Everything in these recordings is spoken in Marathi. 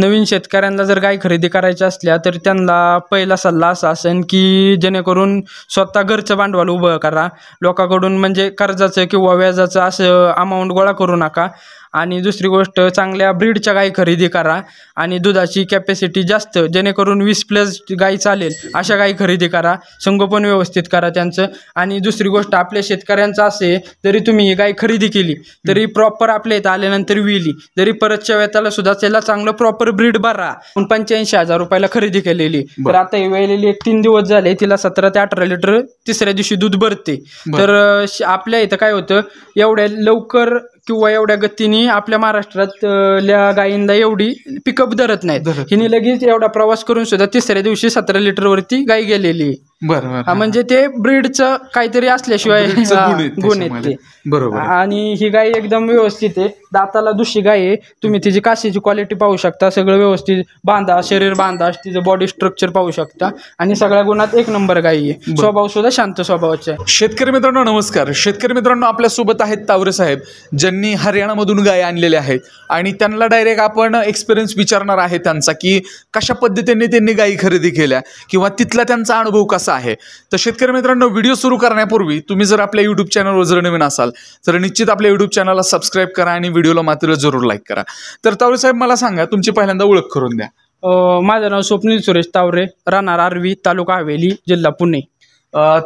नवीन शेतकऱ्यांना जर गाय खरेदी करायच्या असल्या तर त्यांना पहिला सल्ला असा असेल की जेणेकरून स्वतः घरचं भांडवल उभं करा. लोकांकडून म्हणजे कर्जाचं किंवा व्याजाचं असं अमाऊंट गोळा करू नका. आणि दुसरी गोष्ट चांगल्या ब्रीडच्या गाई खरेदी करा आणि दुधाची कॅपॅसिटी जास्त जेणेकरून वीस प्लस गाई चालेल अशा गाई खरेदी करा संगोपन व्यवस्थित करा त्यांचं. आणि दुसरी गोष्ट आपल्या शेतकऱ्यांचं असे जरी तुम्ही ही गाय खरेदी केली तरी प्रॉपर आपल्या इथं आल्यानंतर विली जरी परतच्या वेताला सुद्धा त्याला चांगलं प्रॉपर ब्रीड भरा. पण पंच्याऐंशी हजार रुपयाला खरेदी केलेली तर आता ही वेळेली एक तीन दिवस झाले तिला सतरा ते अठरा लिटर तिसऱ्या दिवशी दूध भरते. तर आपल्या इथं काय होतं एवढ्या लवकर किंवा एवढ्या गतीने आपल्या महाराष्ट्रातल्या गायींना एवढी पिकअप धरत नाहीत. धरत हिने लगेच एवढा प्रवास करून सुद्धा तिसऱ्या दिवशी सतरा लिटर वरती गाय गेलेली. आहे. बरं बरं. हा, म्हणजे ते ब्रीडचं काहीतरी असल्याशिवाय गुण आहेत. ते. बरोबर. आणि ही गाय एकदम व्यवस्थित आहे. दाताला दुसरी गाय आहे. तुम्ही तिची काशीची क्वालिटी पाहू शकता. सगळं व्यवस्थित बांधा शरीर बांधा तिचं बॉडी स्ट्रक्चर पाहू शकता. आणि सगळ्या गुणात एक नंबर गाय आहे. स्वभाव सुद्धा शांत स्वभावाचा आहे. शेतकरी मित्रांनो नमस्कार. शेतकरी मित्रांनो आपल्यासोबत आहेत तावरे साहेब ज्यांनी हरियाणामधून गाय आणलेल्या आहेत. आणि त्यांना डायरेक्ट आपण एक्सपिरियन्स विचारणार आहे त्यांचा की कशा पद्धतीने त्यांनी गायी खरेदी केल्या किंवा तिथला त्यांचा अनुभव कसा आहे. तर शेतकरी मित्रांनो व्हिडिओ सुरू करण्यापूर्वी तुम्ही जर आपल्या यूट्यूब चॅनलवर जर नवीन असाल तर निश्चित आपल्या यूट्यूब चॅनलला सबस्क्राईब करा आणि व्हिडिओला मात्र जरूर लाईक करा. तर तावरे साहेब मला सांगा तुमची पहिल्यांदा ओळख करून द्या. माझं नाव स्वप्नील सुरेश तावरे राहणार आर्वी तालुका हवेली जिल्हा पुणे.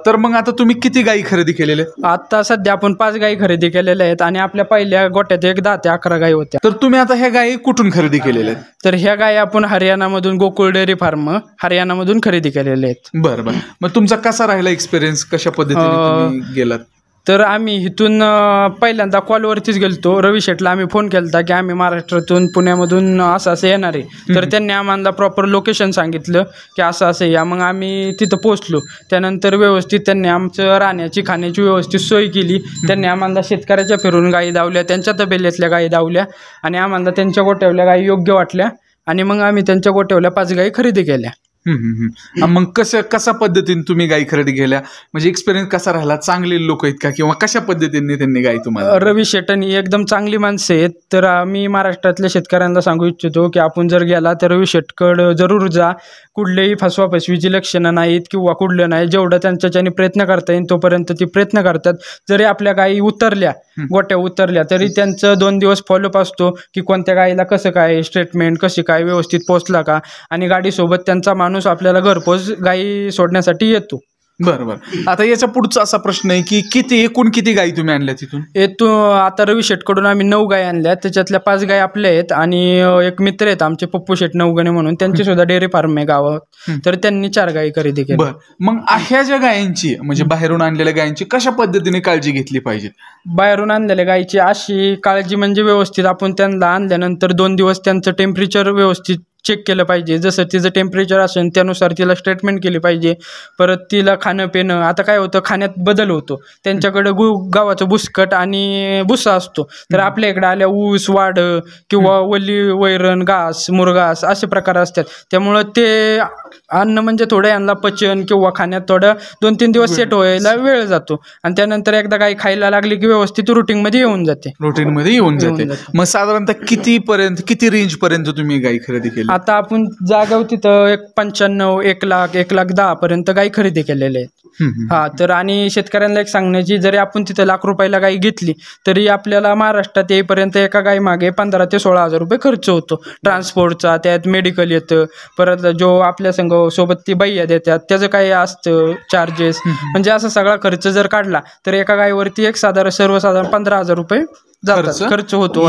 तर मग आता तुम्ही किती गायी खरेदी केलेल्या आहेत? आता सध्या आपण पाच गायी खरेदी केलेल्या आहेत आणि आपल्या पहिल्या गोट्यात एक दहा ते अकरा गायी होत्या. तर तुम्ही आता ह्या गायी कुठून खरेदी केलेल्या आहेत? तर ह्या गायी आपण हरियाणामधून गोकुळ डेअरी फार्म हरियाणामधून खरेदी केलेल्या आहेत. बरं बरं. मग तुमचा कसा राहिला एक्सपिरियन्स कशा पद्धतीने गेलात? तर आम्ही इथून पहिल्यांदा कॉलवरतीच गेलतो. रवी शेटला आम्ही फोन केलता की आम्ही महाराष्ट्रातून पुण्यामधून असं असं येणार आहे. तर त्यांनी आम्हाला प्रॉपर लोकेशन सांगितलं की असं असं या. मग आम्ही तिथं पोचलो त्यानंतर व्यवस्थित त्यांनी आमचं राहण्याची खाण्याची व्यवस्थित सोय केली. त्यांनी आम्हाला शेतकऱ्याच्या फिरून गायी दावल्या त्यांच्या तबेल्यातल्या गायी दावल्या आणि आम्हाला त्यांच्या गोट्यावल्या गायी योग्य वाटल्या. आणि मग आम्ही त्यांच्या गोट्यावल्या पाच गायी खरेदी केल्या. मग कसं कशा पद्धतीने तुम्ही गायी खरेदी केल्या? म्हणजे एक्सपिरियन्स कसा राहिला? चांगले लोक आहेत का? किंवा कशा पद्धतीने त्यांनी गायी तुम्हाला रवी शेटन ही एकदम चांगली माणसं आहेत. तर आम्ही महाराष्ट्रातल्या शेतकऱ्यांना सांगू इच्छितो की आपण जर गेला तर रवी शेटकड जरूर जा. कुठल्याही फसवा फसवीची लक्षणं नाहीत किंवा कुठलं नाही. जेवढं त्यांच्याच्याने प्रयत्न करता येईल तोपर्यंत ती प्रयत्न करतात. जरी आपल्या गायी उतरल्या गोट्या उतरल्या तरी त्यांचं दोन दिवस फॉलोअप असतो की कोणत्या गायीला कसं काय स्टेटमेंट कशी काय व्यवस्थित पोचला का? आणि गाडीसोबत त्यांचा माणूस आपल्याला घरपोच गायी सोडण्यासाठी येतो. बरं बरं आता याच्या पुढचा असा प्रश्न आहे की किती एकूण किती गायी तुम्ही आणल्या तिथून येतो आता रवी शेटकडून आम्ही नऊ गाय आणल्या त्याच्यातल्या पाच गाय आपल्या आहेत आणि एक मित्र आहेत आमचे पप्पू शेट नवगणे म्हणून. त्यांची सुद्धा डेअरी फार्म आहे गावात. तर त्यांनी चार गायी खरेदी केल्या. बर. मग ह्या ज्या गायांची म्हणजे बाहेरून आणलेल्या गायांची कशा पद्धतीने काळजी घेतली पाहिजे? बाहेरून आणलेल्या गायीची अशी काळजी म्हणजे व्यवस्थित आपण त्यांना आणल्यानंतर दोन दिवस त्यांचं टेम्परेचर व्यवस्थित चेक केलं पाहिजे. जसं तिचं टेम्परेचर असेल त्यानुसार तिला स्टेटमेंट केली पाहिजे. परत तिला खाणं पिणं आता काय होतं खाण्यात बदल होतो. त्यांच्याकडे गु गावाचं बुसकट आणि भुसा असतो. तर आपल्या इकडे आल्या ऊस वाढ किंवा वल्ली वैरण घास मुरघास असे प्रकार असतात. त्यामुळं ते अन्न म्हणजे थोडं यांना पचन किंवा खाण्यात थोडं दोन तीन दिवस सेट व्हायला वेळ जातो. आणि त्यानंतर एकदा काही खायला लागली की व्यवस्थित रुटीनमध्ये येऊन जाते. रुटीन मध्ये येऊन जाते. जाते. मग साधारणतः किती पर्यंत किती रेंज पर्यंत तुम्ही गायी खरेदी केली? आता आपण जागा तिथं एक पंच्याण्णव एक लाख एक लाख दहा पर्यंत गाई खरेदी केलेल्या आहेत. हा तर आणि शेतकऱ्यांना एक सांगण्याची जरी आपण तिथं लाख रुपयाला गाई घेतली तरी आपल्याला महाराष्ट्रात येईपर्यंत एका गाई मागे पंधरा ते सोळा हजार रुपये खर्च होतो. ट्रान्सपोर्टचा त्यात मेडिकल येतं परत जो आपल्या संघ सोबत ती बाह्य देतात त्याचं काही असतं चार्जेस म्हणजे असा सगळा खर्च जर काढला तर एका गायीवरती एक साधारण सर्वसाधारण पंधरा हजार रुपये जातात खर्च होतो.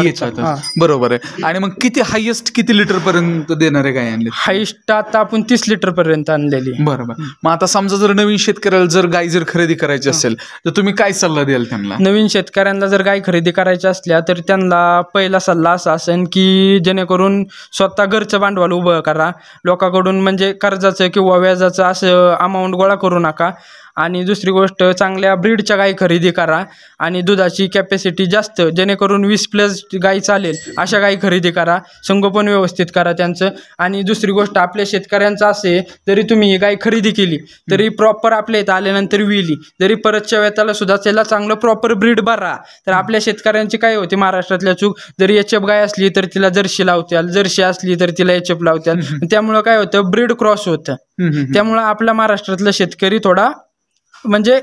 बरोबर आहे. आणि मग किती हायेस्ट किती लिटर पर्यंत देणारे गाय आणले हाईस्ट आता आपण तीस लिटर पर्यंत आणलेली बरोबर. मग आता समजा जर नवीन शेतकऱ्याला जर गाय जर खरेदी करायची असेल तर तुम्ही काय सल्ला द्याल त्यांना? नवीन शेतकऱ्यांना जर गाय खरेदी करायच्या असल्या तर त्यांना पहिला सल्ला असा असेल की जेणेकरून स्वतः घरचं भांडवल उभं करा. लोकांकडून म्हणजे कर्जाचं किंवा व्याजाचं असं अमाऊंट गोळा करू नका. आणि दुसरी गोष्ट चांगल्या ब्रीडच्या गाई खरेदी करा आणि दुधाची कॅपॅसिटी जास्त जेणेकरून वीस प्लस गाई चालेल अशा गाई खरेदी करा संगोपन व्यवस्थित करा त्यांचं. आणि दुसरी गोष्ट आपल्या शेतकऱ्यांचं असे जरी तुम्ही ही गाय खरेदी केली तरी प्रॉपर आपल्या इथं आल्यानंतर विली जरी परतच्या वेताला सुद्धा त्याला चांगलं प्रॉपर ब्रीड भरा. तर आपल्या शेतकऱ्यांची काय होते महाराष्ट्रातल्या चूक जरी एच गाय असली तर तिला जर्शी लावत्याल जर्शी असली तर तिला एच लावत्याल. त्यामुळं काय होतं ब्रीड क्रॉस होतं. त्यामुळं आपला महाराष्ट्रातला शेतकरी थोडा म्हणजे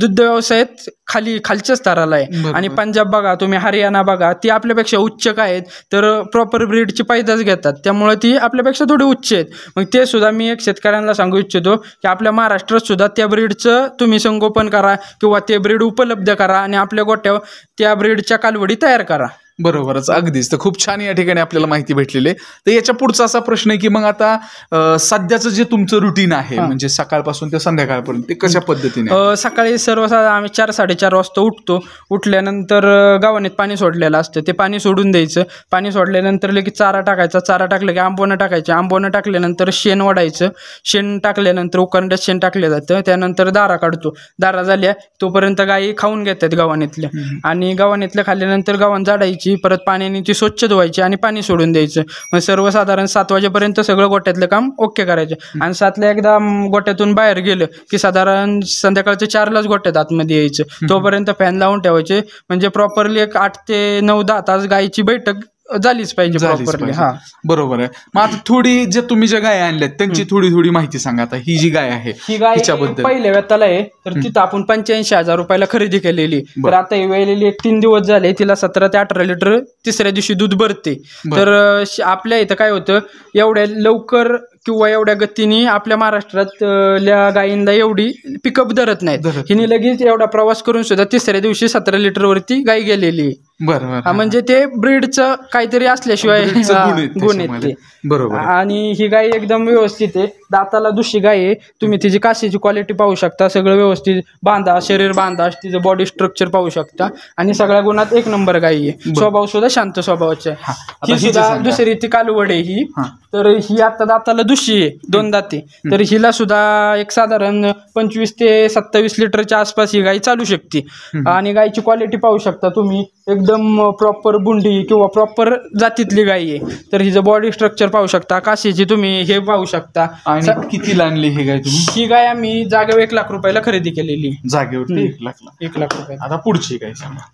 दुग्ध व्यवसायात खाली खालच्या स्तराला आहे. आणि पंजाब बघा तुम्ही हरियाणा बघा ती आपल्यापेक्षा उच्च काय आहेत. तर प्रॉपर ब्रीडची पैदाच घेतात. त्यामुळे ती आपल्यापेक्षा थोडी उच्च आहेत. मग ते सुद्धा मी एक शेतकऱ्यांना सांगू इच्छितो की आपल्या महाराष्ट्रात सुद्धा त्या ब्रीडचं तुम्ही संगोपन करा किंवा ते ब्रीड उपलब्ध करा आणि आपल्या गोट्यावर त्या ब्रीडच्या कालवडी तयार करा. बरोबरच. अगदीच. तर खूप छान या ठिकाणी आपल्याला माहिती भेटलेली आहे. तर याच्या पुढचा असा प्रश्न आहे की मग आता सध्याचं जे तुमचं रुटीन आहे म्हणजे सकाळपासून ते संध्याकाळपर्यंत ते कशा पद्धतीने? सकाळी सर्वसाधारण आम्ही चार साडेचार वाजता उठतो. उठल्यानंतर गावानेत पाणी सोडलेलं असतं. ते पाणी सोडून द्यायचं. पाणी सोडल्यानंतर लगेच चारा टाकायचा. चारा टाकलं की आंबोनं टाकायचे. आंबोनं टाकल्यानंतर शेण वाढायचं. शेण टाकल्यानंतर उकरंड्यात शेण टाकलं जातं. त्यानंतर दारा काढतो. दारा झाल्या तोपर्यंत गायी खाऊन घेतात गव्हाणीतल्या आणि गव्हाणीतल्या खाल्ल्यानंतर गव्हाण झाडायची परत पाण्याने ती स्वच्छ धुवायची आणि पाणी सोडून द्यायचं. मग सर्वसाधारण सात वाजेपर्यंत सगळं गोट्यातलं काम ओके करायचं. आणि सातला एकदा गोट्यातून बाहेर गेलं की साधारण संध्याकाळच्या चारलाच गोट्यात आतमध्ये यायचं. तोपर्यंत फॅन लावून ठेवायचे. म्हणजे प्रॉपरली एक आठ ते नऊ दहा तास गायची बैठक झालीच पाहिजे झालीच प्रॉपरली पाहिजे. हा बरोबर आहे मग आता थोडी जे तुम्ही ज्या गाय आणल्यात त्यांची थोडी थोडी माहिती सांगा आता ही जी गाय आहे ही गाय हिच्याबद्दल. पहिल्या वेताला आहे तर तिथं आपण पंच्याऐंशी हजार रुपयाला खरेदी केलेली तर. आता ही वेळेली एक तीन दिवस झाले तिला सतरा ते अठरा लिटर तिसऱ्या दिवशी दूध भरते बरं. तर अं, श- आपल्या इथं काय होतं एवढ्या लवकर किंवा एवढ्या गतीने आपल्या महाराष्ट्रात अं, ल्या गायींना एवढी पिकअप धरत नाहीत धरत हिने लगेच एवढा प्रवास करून सुद्धा तिसऱ्या दिवशी सतरा लिटर वरती गाय गेलेली आहे. बरं हा, म्हणजे ते ब्रीडचं काहीतरी असल्याशिवाय गुण आहेत गुण आहेत त्याच्यामध्ये. ते बरोबर आहे. आणि ही गाय एकदम व्यवस्थित आहे दाताला दुसरी गाय आहे. तुम्ही तिची काशीची क्वालिटी पाहू शकता. सगळं व्यवस्थित बांधा शरीर बांधा तिचं बॉडी स्ट्रक्चर पाहू शकता. आणि सगळ्या गुणात एक नंबर गाय आहे. स्वभाव सुद्धा शांत स्वभावाचा आहे. ही. सुद्धा. दुसरी ती कालवड आहे ही. तर ही आता दाताला दुसरी आहे. दोन दाते. तर हिला सुद्धा एक साधारण पंचवीस ते सत्तावीस लिटरच्या आसपास ही गाय चालू शकते. आणि गायची क्वालिटी पाहू शकता तुम्ही. एकदम प्रॉपर बुंडी किंवा प्रॉपर जातीतली गाय आहे. तर हिचं बॉडी स्ट्रक्चर पाहू शकता. काशीची तुम्ही हे पाहू शकता. आणि किती आणली ही गाय तुम्ही? ही गाय आम्ही जागेवर एक लाख रुपयाला खरेदी केलेली. आहे. जागेवरती एक लाख एक लाख रुपये. आता पुढची गाय सांगा.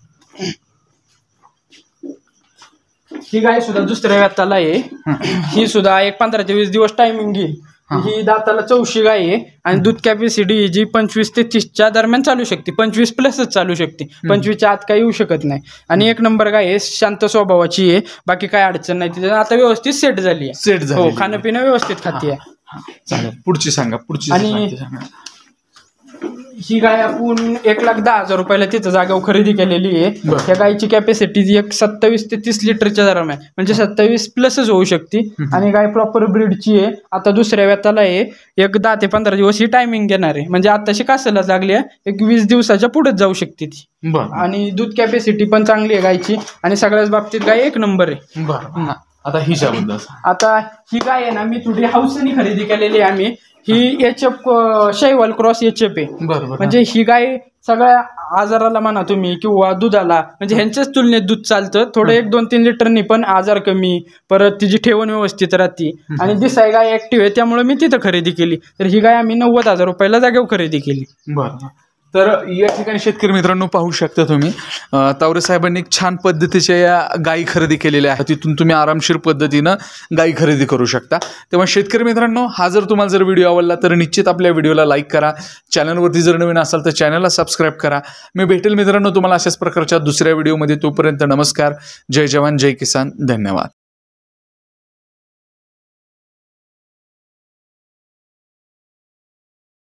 ही गाय सुद्धा दुसऱ्या व्यताला आहे. ही. सुद्धा एक पंधरा ते वीस दिवस टायमिंग घेईल ही. दाताला चौशी गाय आहे आणि दूध कॅपॅसिटी जी पंचवीस ते तीसच्या दरम्यान चालू शकते. पंचवीस प्लसच चालू शकते. पंचवीसच्या आत काही येऊ शकत नाही. आणि एक नंबर गाय आहे शांत स्वभावाची आहे. बाकी काय अडचण नाही तिथे आता व्यवस्थित सेट झाली आहे. सेट हो झाली खाणं पिणं व्यवस्थित खाते आहे. हा, चालेल पुढची सांगा पुढची आणि- सांगा. ही गाय आपण एक लाख दहा हजार रुपयाला तिथं जागेवर खरेदी केलेली आहे. बरं. त्या गायची कॅपॅसिटी एक सत्तावीस ते तीस लिटरच्या दरम्यान म्हणजे सत्तावीस प्लसच होऊ शकते. आणि गाय प्रॉपर ब्रीडची आहे. आता दुसऱ्या व्यताला आहे. एक दहा ते पंधरा दिवस ही टायमिंग घेणार आहे. म्हणजे आताशी कासाला लागली आहे. एक वीस दिवसाच्या पुढेच जाऊ शकते ती. बरं. आणि दूध कॅपॅसिटी पण चांगली आहे गायची. आणि सगळ्याच बाबतीत गाय एक नंबर आहे. बरं. आता हिच्याबद्दल. आता ही गाय आहे ना मी थोडी हाऊसनी खरेदी केलेली आहे आम्ही. ही एच एफ शैवाल क्रॉस एच एफ आहे. बरं बरं म्हणजे ही गाय सगळ्या आजाराला म्हणा तुम्ही किंवा दुधाला म्हणजे ह्यांच्याच तुलनेत दूध चालतं. थोडं एक दोन तीन लिटरनी पण आजार कमी परत तिची ठेवण व्यवस्थित राहते. आणि दिसाय गाय ऍक्टिव्ह आहे त्यामुळे मी तिथं खरेदी केली. तर ही गाय आम्ही नव्वद हजार रुपयाला जागेवर खरेदी केली. बरं. तर या ठिकाणी शेतकरी मित्रांनो पाहू शकता तुम्ही तावरे साहेबांनी एक छान पद्धतीच्या या गायी खरेदी केलेल्या आहेत. तिथून तुम्ही आरामशीर पद्धतीनं गायी खरेदी करू शकता. तेव्हा शेतकरी मित्रांनो हा जर तुम्हाला जर व्हिडिओ आवडला तर निश्चित आपल्या व्हिडिओला लाईक करा. चॅनलवरती जर नवीन असाल तर चॅनलला सबस्क्राईब करा. मी भेटेल मित्रांनो तुम्हाला अशाच प्रकारच्या दुसऱ्या व्हिडिओमध्ये. तोपर्यंत नमस्कार. जय जवान जय किसान. धन्यवाद.